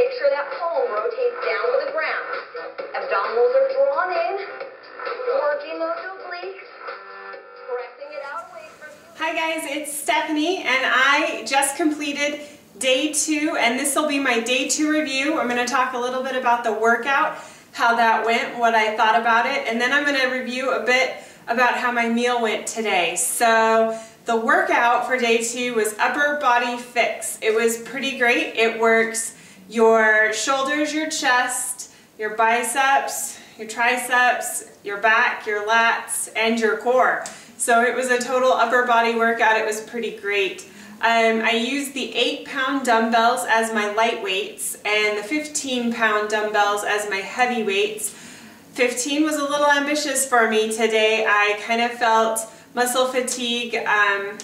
make sure that palm rotates down to the ground. Abdominals are drawn in, working those obliques, pressing it out. Hi guys, it's Stephanie and I just completed day two and this will be my day two review. I'm going to talk a little bit about the workout, how that went, what I thought about it, and then I'm going to review a bit about how my meal went today. So the workout for day two was upper body fix. It was pretty great. It works your shoulders, your chest, your biceps, your triceps, your back, your lats, and your core. So it was a total upper body workout. It was pretty great. Um, I used the 8 pound dumbbells as my light weights and the 15 pound dumbbells as my heavy weights. 15 was a little ambitious for me today. I kind of felt muscle fatigue um,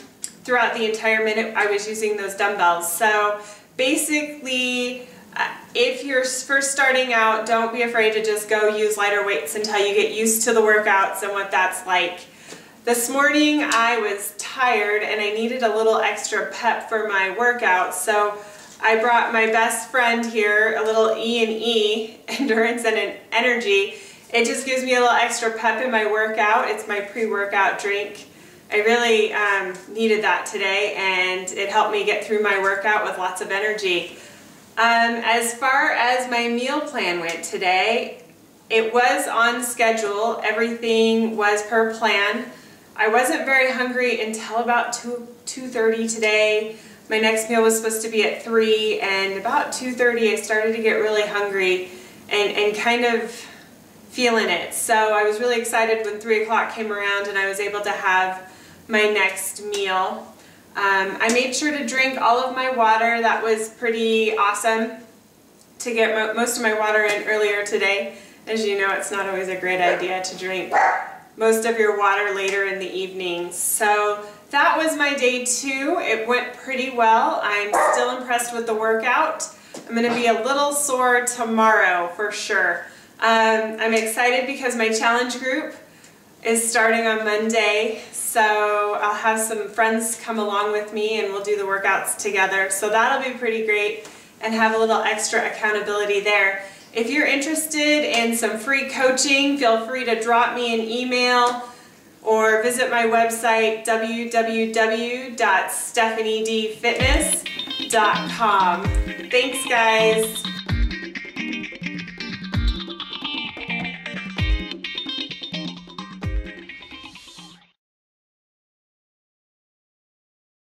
throughout the entire minute I was using those dumbbells. So basically, if you're first starting out, don't be afraid to just go use lighter weights until you get used to the workouts and what that's like. This morning I was tired and I needed a little extra pep for my workout, so I brought my best friend here, a little E and E, endurance and an energy. It just gives me a little extra pep in my workout. It's my pre-workout drink. I really um, needed that today and it helped me get through my workout with lots of energy. Um, as far as my meal plan went today, it was on schedule. Everything was per plan. I wasn't very hungry until about 2, 2.30 today. My next meal was supposed to be at 3 and about 2.30 I started to get really hungry and, and kind of feeling it. So I was really excited when 3 o'clock came around and I was able to have my next meal. Um, I made sure to drink all of my water. That was pretty awesome to get mo most of my water in earlier today. As you know, it's not always a great idea to drink most of your water later in the evening. So that was my day two. It went pretty well. I'm still impressed with the workout. I'm going to be a little sore tomorrow for sure. Um, I'm excited because my challenge group is starting on Monday. So I'll have some friends come along with me and we'll do the workouts together. So that'll be pretty great and have a little extra accountability there. If you're interested in some free coaching, feel free to drop me an email or visit my website www.stephaniedfitness.com. Thanks guys.